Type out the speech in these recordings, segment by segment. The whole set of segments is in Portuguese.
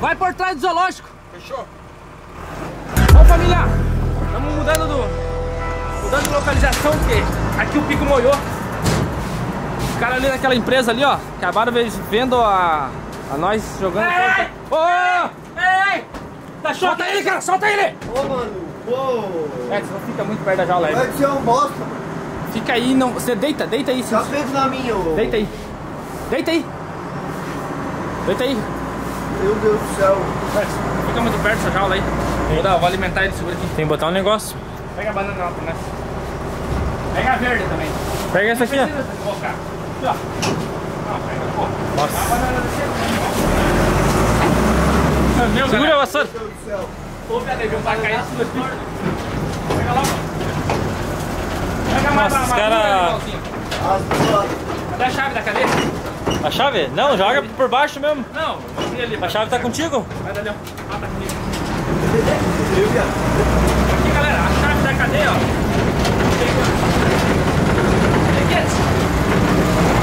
Vai por trás do zoológico. Fechou? Ô família, estamos mudando do. Mudando de localização, porque aqui o pico molhou. Os caras ali daquela empresa ali, ó, acabaram vendo a. a nós jogando. Ei! Ô! Ei! Tá solta ele, cara, solta ele! Ô, mano, pô. É, você não fica muito perto da jaula aí. Vai ser um bosta, mano. Fica aí, não. Você deita, deita aí. Tá feito na minha, ô. Deita aí. Deita aí. Deita aí. Meu Deus do céu. Não fica muito perto dessa jaula aí. Vou, dar, vou alimentar ele, segura aqui. Tem que botar um negócio. Pega a banana alta, né? Pega a verde também. Pega essa aqui, ó. Colocar. Aqui, ó. Não, pega, pô. A Nossa. banana aqui. Meu, Segura a vassoura. Meu Deus do céu. Ô, viu? Vai cair tudo aqui. Pega lá, mano. Pega mais Nossa, os cara- madura, igualzinho. As duas. Cadê a chave da cadeia? A chave? Não, joga por baixo mesmo. Não, ali. A chave tá contigo? Vai, Daniel. Ah, tá comigo. Aqui, galera, a chave da cadeia, ó.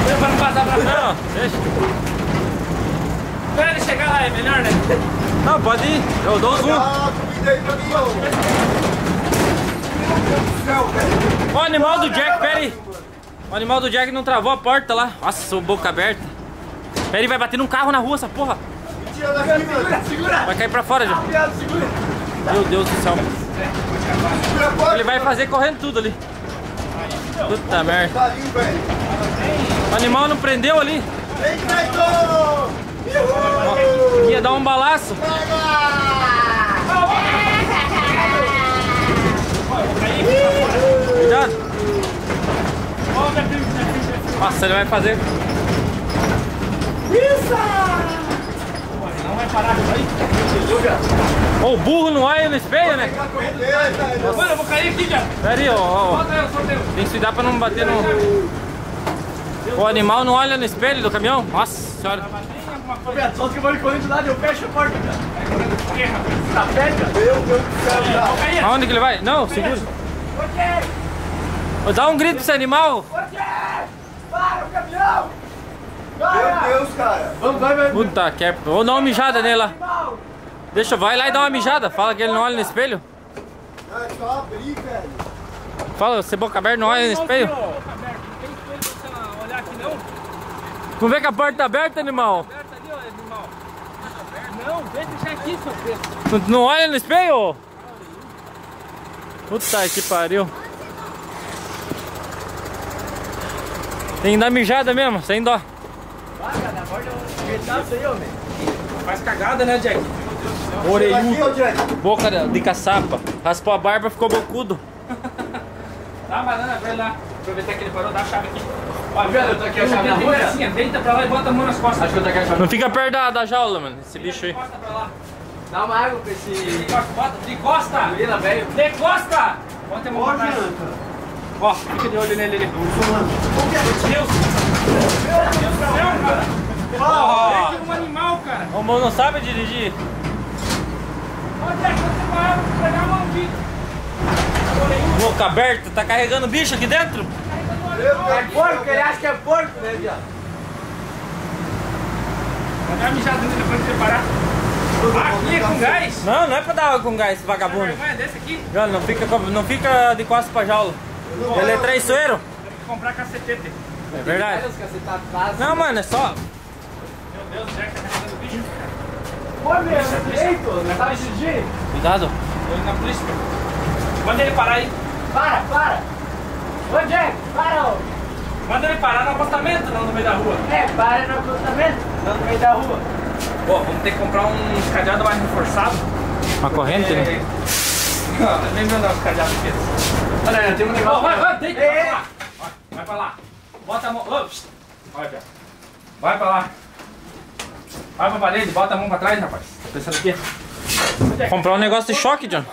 Tem Pra não passar pra frente. Não, deixa. Espera ele chegar lá, é melhor, né? Não, pode ir. Eu dou um zoom. Ah, comida aí pra mim. Ó, o animal do Jack, pera aí. O animal do Jack não travou a porta lá. Nossa, sou boca aberta. Pera aí, vai bater num carro na rua essa porra. Vai cair pra fora já. Meu Deus do céu. Ele vai fazer correndo tudo ali. Puta merda. Tá. O animal não prendeu ali. Ia dar um balaço. Cuidado. Nossa, ele vai fazer. Não aí. Ô, o burro não olha no espelho, né? Mano, eu vou cair aqui, já. Pera aí, ó, ó. Tem que cuidar pra não bater no. O animal não olha no espelho do caminhão? Nossa senhora. Solta que eu vou lhe correr de lado, eu fecho a porta, cara. Tá? Meu Deus do céu, cara. Aí, Aonde que ele vai? Não, segura. Dá um grito pra esse animal. Para o caminhão! Meu Deus, cara. Vamos, vai, vai. Puta que é. Ou dá uma mijada nele lá. Deixa, vai lá e dá uma mijada. Fala que ele não olha no espelho. Não, é só abrir, velho. Fala, você boca aberta não olha no espelho. Não tem espelho pra você olhar aqui, não. Não vê que a porta tá aberta, animal? Aberta ali, ó, animal. Não, deixa deixar aqui, seu preço. Não, não olha no espelho? Puta que pariu. Tem que dar mijada mesmo, sem dó. Faz cagada, né, Jack? Orelhudo. Boca de de caçapa. Raspou a barba, ficou bocudo. Dá a banana, vai lá. Aproveitar que ele parou, dá a chave aqui. Ó, Viado, eu tô aqui a chave na rua, assim, deita pra lá e bota a mão nas costas. Acho que eu tô aqui a chave. Não fica perto da, da jaula, mano. Esse bicho aí. Pra. Dá uma água pra esse... De costa, bota. De costa! Menina, velho. De costa! Bota a mão pra trás. Ó, fica de olho nele ali. Deus! Meu Deus do céu, cara! Ó. Ele é um animal, cara! O irmão não sabe dirigir. Ó, Jack, você vai pegar mão aqui. Boca aberta, tá carregando bicho aqui dentro? Céu, Porco, ele acha que é porco, né, viado? Vai dar mijada nele depois de preparar. Aqui é com gás. Não, não é pra dar com gás, vagabundo. Olha, não fica, não fica de costas pra jaula. Ele é traiçoeiro. Tem que comprar cacetete. É verdade. Não, mano, é só. Meu Deus, o Jack tá bicho. Meu, direito, não tá de... Cuidado. Tô indo na polícia. Manda ele parar aí. Para, para! Ô, Jack, para, ô! Manda ele parar no acostamento, não no meio da rua. É, para no acostamento, não no meio da rua. Pô, vamos ter que comprar uns cadeados mais reforçados. Uma corrente, né? É... Não, nem meu não, os cadeados aqui. Olha, tem um negócio... vai, vai, deita, Ei, vai ei. pra lá. Vai pra lá. Bota a mão. Vai, Pia. Vai pra lá. Vai pra parede, bota a mão pra trás, rapaz. Tá pensando aqui? Comprar um negócio de choque, John.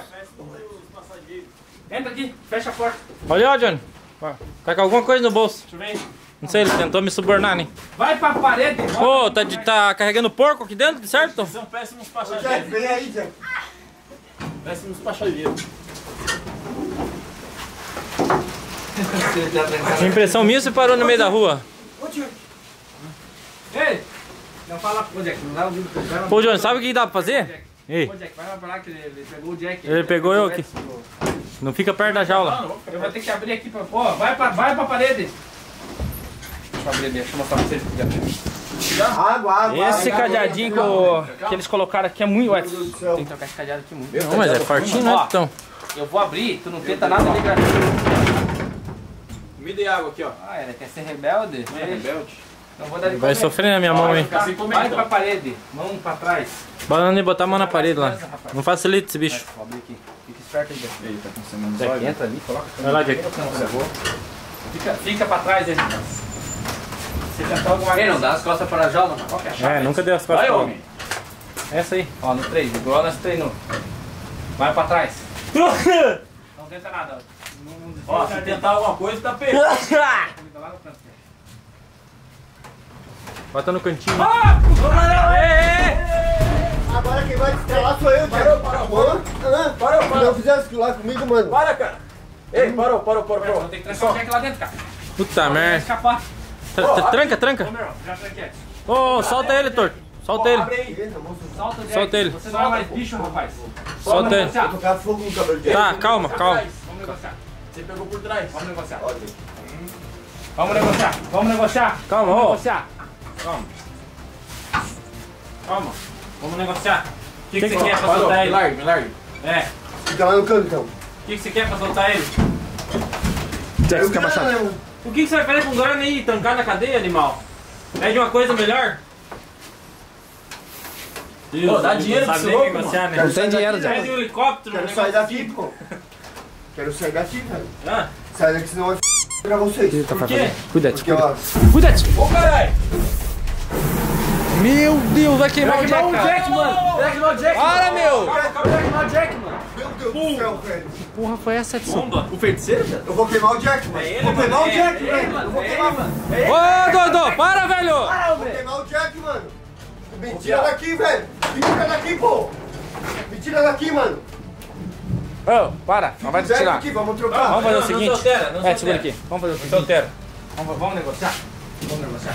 Entra aqui, fecha a porta. Olha, ó, John. Tá com alguma coisa no bolso. Deixa eu ver. Não sei, ele tentou me subornar, né? Vai pra parede. Ô, tá, de- tá carregando porco aqui dentro, certo? São péssimos passageiros. vem aí, Jack. Péssimos passageiros. Tinha impressão minha você parou no meio da rua. Ei, Não fala, ô Jack, não dá o vídeo pro cara. Pô, Johnny, sabe o que dá pra fazer? Ei, Ô Jack, vai lá pra lá que ele, ele pegou o Jack. Ele pegou eu aqui. não fica perto da jaula. Eu vou ter que abrir aqui pra. Pô, vai pra, vai pra parede. Deixa eu abrir ali, deixa eu mostrar pra vocês. Água, água. Esse água. cadeadinho que, eu- que eles colocaram aqui é muito. Ué, tem que trocar esse cadeado aqui muito. Não, mas é fortinho, né, Ó. então? Eu vou abrir, tu não tenta nada ligar. Me dê água aqui, ó. Ah, ele quer ser rebelde? É rebelde. Não vou dar de Vai sofrer na minha mão, hein? Tá, Assim. Vai pra parede, mão pra trás. Banana e botar a mão na parede lá. Não facilita esse bicho. Fica esperto aí, Jack. Ele tá com semana Jack, entra ali, coloca. Vai lá, Jack. Fica, fica pra trás aí. Você tentou alguma Quem vez? não dá as costas para a jaula? Qual que é a chave? É, nunca deu as costas. Vai, pra homem. Essa aí. Ó, no 3, igual nós treinou. Vai pra trás. Não tenta nada. Não, não Ó, se tentar alguma coisa, tá perto. Cuida lá no canto. Bota no cantinho. Agora quem vai estrelar sou eu, Jack. Parou, parou. Parou, Se parou. não fizesse aquilo lá comigo, mano. Para, cara. Ei, parou, parou, parou, Vou parou. ter que trancar o Jack lá dentro, cara. Puta merda. Tranca, tranca. Ô, meu, já tranquei. Ô, ô, solta ele, torto. Solta ele. Abre aí. Solta. Solta ele. Você não é mais bicho, rapaz. Solta ele. negociar. Tocar fogo no cabelo dele. Tá, calma, calma. Vamos negociar. Você pegou por trás. Vamos negociar. Vamos negociar. Vamos negociar. Calma, Vamos negociar. Calma. Vamos negociar. O que, que Tem você que- quer pra soltar me ele? largue, me largue. É. Fica lá no canto, então. O que, que você quer pra soltar ele? Eu quero, né? O que, que você vai fazer com o Guarani aí? Tancar na cadeia, animal? Pede uma coisa melhor? Pô, dá dinheiro não pra esse louco, negociar, né? Quero sair daqui, Pede Zé. um helicóptero, Quero sair daqui, pô. Quero sair daqui, velho. Ah, Sai daqui, senão vai f pra vocês. por quê? Cuidado, ó, cuidado. Ô, caralho. Meu Deus, vai queimar o Jack, cara. Jack, mano. Jack, não, Jack. Para, meu. Calma, calma, Jack, não, Jack, mano. meu Deus do céu, velho. Porra, foi essa, Edson? Bomba. O feiticeiro, velho? Eu vou queimar o Jack, mano. ele, vou mano, queimar o é Jack, ele, velho. mano, Eu vou é queimar, ele, mano. Ô, Dodô, para, velho. Eu vou queimar o Jack, mano. Me tira daqui, velho. Me tira daqui, pô. Me tira daqui, mano. Ô, para. Não vai te Jack tirar. aqui, vamos trocar. Vamos fazer o Não, não seguinte. solteira, não É, segura aqui. Vamos fazer o seguinte. Solteiro. Vamos, vamos negociar? Vamos negociar.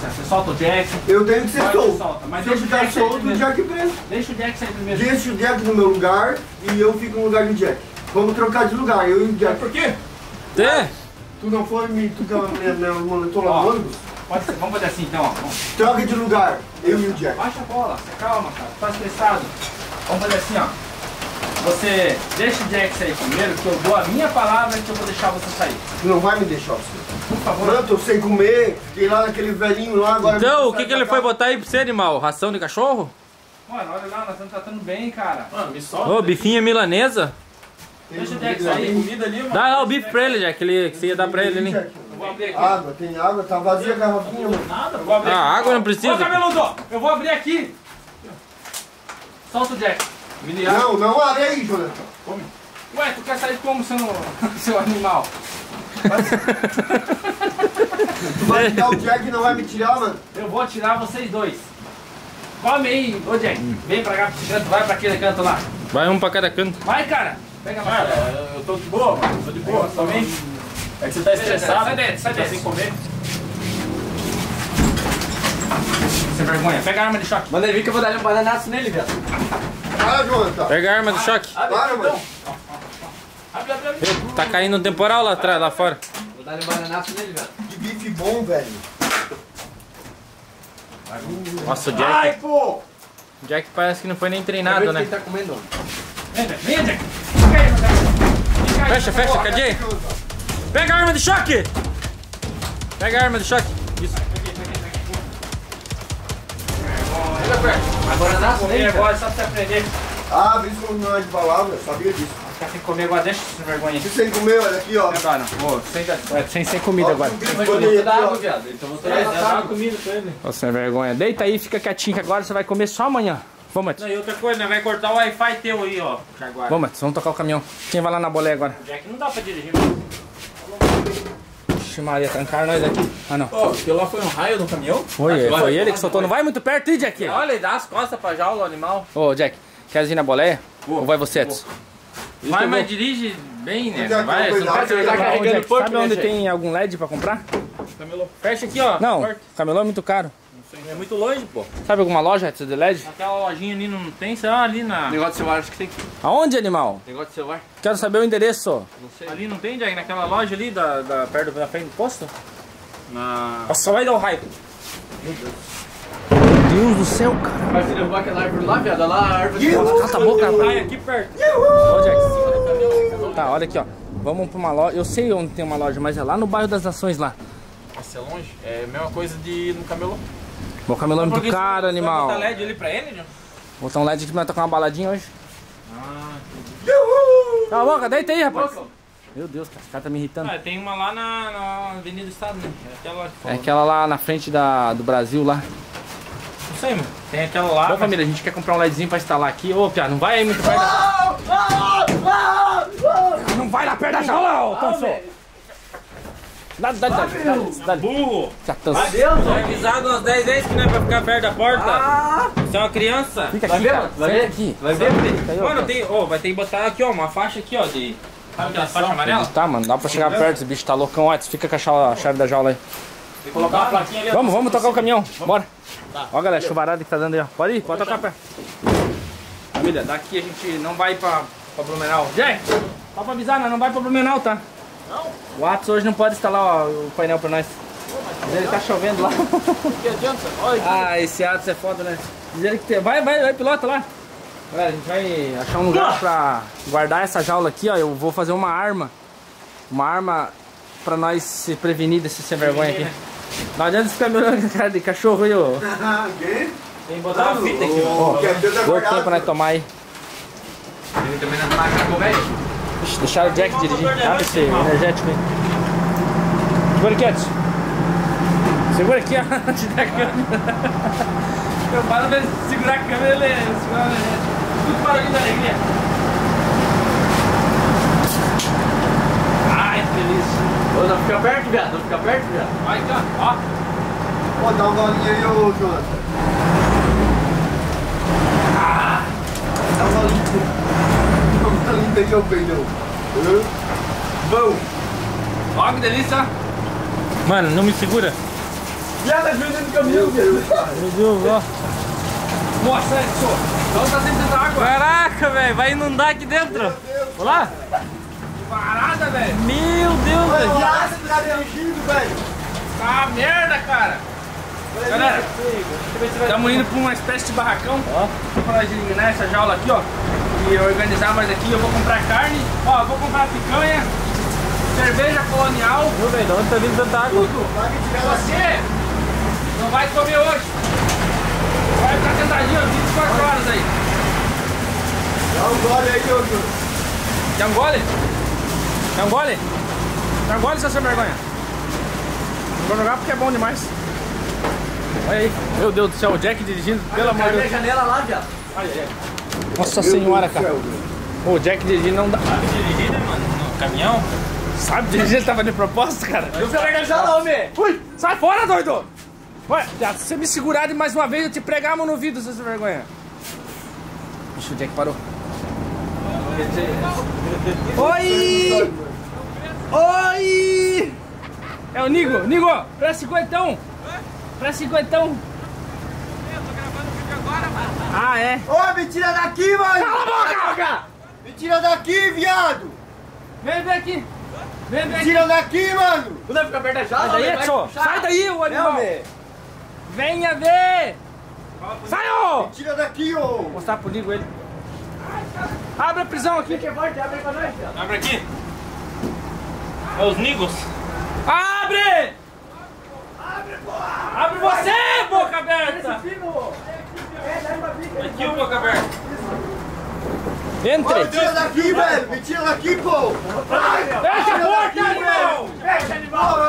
Você solta o Jack. Eu tenho que ser solto. solta. Mas Se deixa o Jack solto, o. Jack preso. Deixa o Jack sair primeiro. Deixa o Jack no meu lugar e eu fico no lugar do Jack. Vamos trocar de lugar, eu e o Jack. Por quê? É. Tu não foi me tu tô Ó. lá no ônibus? Pode ser. Vamos fazer assim, então. ó. Vamos. Troca de lugar, eu e o Jack. Baixa a bola. Você calma, cara. Tá estressado. Vamos fazer assim, ó. Você deixa o Jack sair primeiro, que eu dou a minha palavra que eu vou deixar você sair. Tu não vai me deixar assim. Por favor. Pronto, eu sem comer, fiquei lá naquele velhinho lá agora. Então, o que, que ele foi botar aí pra você, animal? Ração de cachorro? Mano, olha lá, nós estamos tratando bem, cara. Mano, me solta. Ô, bifinha milanesa? Deixa o Jack Tem sair. comida ali, mano. Dá lá o bife pra ele, já, que, ele, que você ia dar pra ele ali. Eu vou abrir aqui. Água, tem água, tá vazia a garrafinha, mano. Nada, Eu vou abrir Ah, aqui. água não Ô, precisa. cabeludo, eu vou abrir aqui. Solta o Jack. Não, não abre aí, Jonathan. Ué, tu quer sair como, seu, seu animal? Tu vai tirar o Jack e não vai me tirar, mano. Eu vou tirar vocês dois. Come aí, ô Jack. Vem pra cá pra esse canto, vai pra aquele canto lá. Vai um pra cada canto. Vai, cara. Pega a Cara, eu tô de boa, mano. Tô de boa, também. É que você tá estressado. Sai dentro, sai tá dentro. sem comer. Sem vergonha. Pega a arma de choque. Manda ele vir que eu vou dar um bananaço nele, velho. Para, Jonathan. Pega a arma do choque. Abre, Para, então. mano. Tá caindo um temporal lá atrás, lá fora. Vou dar um bananaço nele, velho. Que bife bom, velho. Nossa, o Ai, Jack, pô! o Jack parece que não foi nem treinado, né? Ele tá comendo. Vem, Jack. Vem, Jack. Fecha, fecha, cadê? Pega a arma de choque! Pega a arma de choque. Isso. Bananaço Comer nele, velho. agora, só pra você aprender. Ah, por isso não é de palavra, eu sabia disso. Ficar sem comer agora, deixa sem vergonha. Se sem comer, olha aqui, ó. Agora, Ô, sem, é, sem, sem comida agora. Ó, vou dar aqui, ó. água, viado. Então vou tá. uma comida pra ele. Ô, sem vergonha. Deita aí, fica quietinho que agora você vai comer só amanhã. Vamos. Não, e outra coisa, né? Vai cortar o Wi-Fi teu aí, ó. Jaguar. Vamos, Edson. Vamos tocar o caminhão. Quem vai lá na bolé agora? Jack não dá pra dirigir. Ixi, Maria, trancaram nós aqui. Ah, não. Ó, aquilo lá foi um raio no caminhão? Foi, lá- foi ele que soltou. Não vai muito perto, hein, Jack? Olha, ele dá as costas pra jaula, o animal. Ô, Jack, quer ir na boleia? Vou, Ou vai você, Edson? Vai, mas dirige bem, né? Vai, você não pode tá carregando porco, sabe né, onde Jack? tem algum LED pra comprar? Fecha aqui, ó. Não, Corta. camelô é muito caro. É muito longe, pô. Sabe alguma loja de LED? Aquela lojinha ali não tem, será ali na. Negócio de celular, acho que tem. Aonde, animal? Negócio de celular? Quero saber o endereço. Não sei. Ali não tem, Jack? Naquela loja ali, da, da, perto da frente do posto? Na. Nossa, vai dar o raio. Meu Deus do céu, cara. Mas você levou aquela árvore lá, viado? Lá a árvore. Cala a boca, rapaz. aqui perto. Ô, Jax. Tá, olha aqui, ó. Vamos pra uma loja. Eu sei onde tem uma loja, mas é lá no bairro das Nações lá. Nossa, é longe. É a mesma coisa de no camelô. Meu camelô é muito que caro, vai animal. botar LED ali pra ele, John? Botar um LED aqui pra tocar uma baladinha hoje. Ah, Cala a boca, deita aí, rapaz. Meu Deus, cara, esse cara tá me irritando. ah, tem uma lá na, na Avenida do Estado, né? É aquela lá que É aquela lá na frente da, do Brasil lá. Não sei, mano. Tem aquela lá. Bom, mas- família, a gente quer comprar um LEDzinho pra instalar aqui. Ô, Pia, não vai aí muito perto. Não vai lá perto da jaula, ô, Tanso. Dá, dá, dá, dá, dá. Burro! Já, Tanso. Foi avisado umas 10 vezes que não é pra ficar perto da porta. Você é uma criança. Fica aqui, cara. Senta aqui. Vai ver? Fica aí, ô, Mano, Tanso. tem. Ô, vai ter que botar aqui, ó, uma faixa aqui, ó, de. Sabe aquela faixa amarela? Tá, mano, dá pra chegar perto, esse bicho tá loucão. Ó, fica com a chave, a chave da jaula aí. Tem que colocar uma plaquinha ali. Vamos, vamos tocar o caminhão. Bora. Ó, galera, chuvarada que tá dando aí, ó. Pode ir, pode tocar pé. Família, daqui a gente não vai pra, pra Blumenau. Jack, só pra avisar, nós não vai pra Blumenau, tá? Não? O Atos hoje não pode instalar ó, o painel pra nós. Mas ele tá chovendo lá. Que adianta? Olha, Ah, esse Atos é foda, né? Diz ele que tem... Vai, vai, vai, pilota lá. Galera, a gente vai achar um lugar pra guardar essa jaula aqui, ó. Eu vou fazer uma arma. Uma arma pra nós se prevenir desse sem vergonha aqui. Não adianta ficar me olhando com cara de cachorro aí, ô. Quem? tem que botar uma fita aqui, ó. É Deu tempo nós tomar aí. Ele também não tá na velho. Ixi, deixaram o Jack dirigir. Abre esse energético aí. Segura aqui, Edson. Segura aqui, ó. Te dá a câmera. Eu falo pra ele segurar a câmera, ele segura o energético. Tudo barulho da alegria. Delícia. Ô, não fica perto, viado. Não fica perto, viado. Vai cá, ó. Pô, dá uma bolinha aí, ô Jonathan. Ah, Dá uma bolinha. Dá uma bolinha aí, ô perdão. Vão. Ó, que delícia. Mano, não me segura. Viado, ajuda no caminhão, viado. Meu Deus, ó. Nossa, Edson. Então tá dentro da água. Caraca, velho, vai inundar aqui dentro. Vamos lá. Parada, velho. Meu Deus, velho. Olha, tá dirigindo, velho. Ah, merda, cara. Galera, estamos indo para uma espécie de barracão para eliminar essa jaula aqui, ó. E organizar mais aqui. Eu vou comprar carne, ó, vou comprar picanha, cerveja colonial, Meu velho, de onde tá vindo tanta água? tudo. Você não vai comer hoje. Vai ficar sentadinho 24 horas aí. Dá um gole aí, Jonathan. Quer um gole? Quer um gole? Quer um gole, seu sem vergonha? Não vou jogar porque é bom demais. Olha aí. Meu Deus do céu, o Jack dirigindo, pelo amor de Deus. janela lá, viado. Nossa senhora, cara. Ô, O Jack dirigindo não dá. Sabe dirigir, né, mano? No caminhão? Sabe dirigir? Ele tava de propósito, cara. Eu quero pegar já não, homem. Ui, sai fora, doido! Ué, se você me segurar de mais uma vez, eu te pregar a mão no vidro, seu sem vergonha. Ixi, o Jack parou. Oi! Oi! É o Nigo. Nigo, presta cinquentão. Presta cinquentão. Ah, é? Ô, me tira daqui, mano. Cala a boca! Me tira daqui, viado. Vem, vem aqui. Vem, vem Me aqui. tira daqui, mano. Não deve ficar perto da Sai jaula, daí, vai Edson. puxar. Sai daí, o animal. Não, Venha ver. Sai, ô. Me tira daqui, ô. Vou mostrar pro Nigo ele. Abre a prisão aqui. Abre aqui. É os Nigos. Abre! Abre você, boca aberta! Aqui o boca aberta. Ô, me Entre! tira daqui, velho. Me tira daqui, pô. Fecha a porta, animal!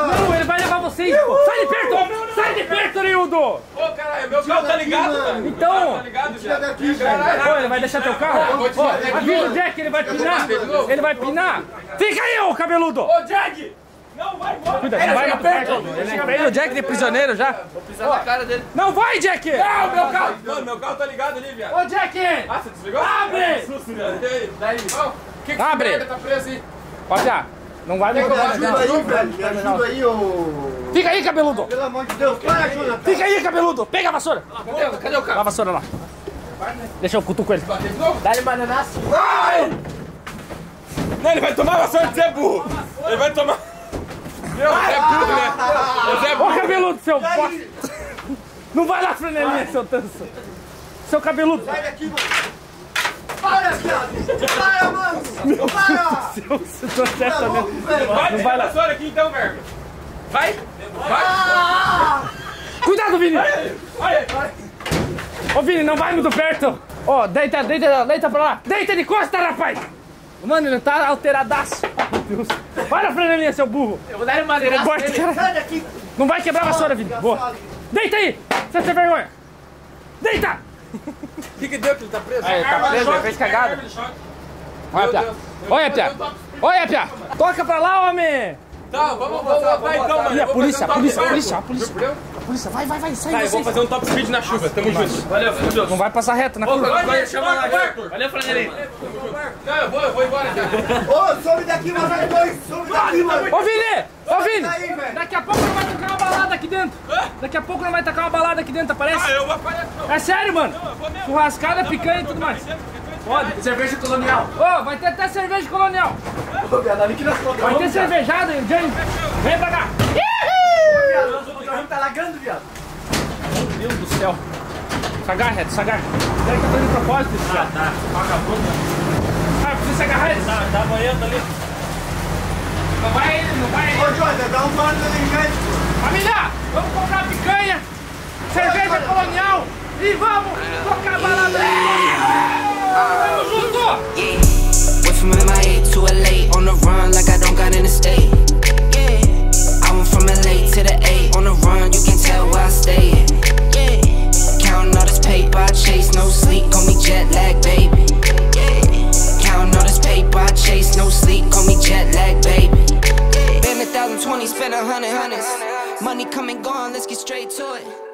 Não, ele vai levar vocês, pô! Sai de perto! Sai de perto, Nildo! Ô, caralho, meu carro tá ligado, mano. Então! Tá ligado, Tira daqui, velho. Pô, ele vai deixar teu carro? Ô, avisa o Jack, ele vai pinar! Ele vai pinar! Fica aí, ô cabeludo! Ô, Jack! Não, vai embora. Cuida, não vai perto! Ele prende o Jack de prisioneiro já! Vou pisar na cara dele. Não vai, Jack! Não, meu carro. Mano, meu carro tá ligado ali, viado. Ô, Jack! Ah, você desligou? Abre! Que susto, viado. E aí? Daí? Ó, o que que Abre. tá preso aí? Já, não vai me ajuda já. aí, velho. Me ajuda aí, ô. Fica aí, cabeludo. Pelo amor de Deus, para, Jonathan. Fica aí, cabeludo. Pega a vassoura. Cadê, cadê o cara? a vassoura lá. Deixa eu cutuco ele. Dá-lhe bananaço. Não, ele vai tomar a vassoura de ser burro. Ele vai tomar. Meu, você é burro, né? Você é Ô, burro. cabeludo, seu bosta. Não vai lá, franelinha, seu tanso. Seu cabeludo. Sai daqui, mano. Para, viado. Para, mano. Para. Seu seu Tá testa mesmo. louco, velho. Vai, vai lá. aqui então. Vai. Cuidado, Vini. Olha, olha. Ô, Vini, não vai muito perto. Ó, deita, deita, deita pra lá. Deita de costa, rapaz. Mano, ele tá alteradaço. Meu Deus. Para, franelinha, seu burro. Eu vou Bosta, nele. cara. Sai daqui. Não vai quebrar a vassoura, Vini. Boa. Deita aí. Você tem vergonha. Deita. O que que deu que ele tá preso? Aí, tá preso, ele fez cagada. Olha, Pia. Olha, Pia. Olha, Pia. Toca pra lá, homem. Tá, vamos, vamos, vai então, mano. Ih, a polícia, um a polícia, a polícia, a polícia. A polícia, vai, vai, vai. Sai, Tá, eu vai, vou fazer um top speed na chuva. Tamo junto. Valeu, meu Não vai passar reto na curva. Vai, vai, chama lá, Arthur. Valeu, franelinha. Não, eu vou, eu vou embora já. Ô, some daqui, mano. dois. Some daqui, mano. Ô, Vini! Ô, Vini! Daqui a pouco não vai tocar uma balada aqui dentro. Daqui a pouco não vai tocar uma balada aqui dentro, aparece? Ah, eu vou apanhar. É sério, mano. Churrascada, picanha e tudo mais. Pode. Cerveja colonial. Ô, vai ter até cerveja colonial. Ô, viado, ali que nós colocamos. Vai ter cervejada, hein, Jane? Vem pra cá. O tá lagando, viado. Meu Deus do céu. Se agarra, Reto, se agarra. Ele tá fazendo propósito, esse cara. Tá, vagabundo. Ah, precisa se agarrar ele. Tá, tá banhando ali. Não vai, não vai. Ô, Jonathan, dá um mano ali, gente. Família, vamos comprar picanha, cerveja colonial e vamos tocar balada. Went from MIA to LA on the run like I don't got in the state. Yeah. I went from LA to the A on the run, you can tell where I stay. Yeah. Counting all this paper, I chase no sleep, call me jet lag, baby. Yeah. Counting all this paper, I chase no sleep, call me jet lag, baby. Been a thousand twenty, spent a hundred hundreds. Money come and gone, let's get straight to it.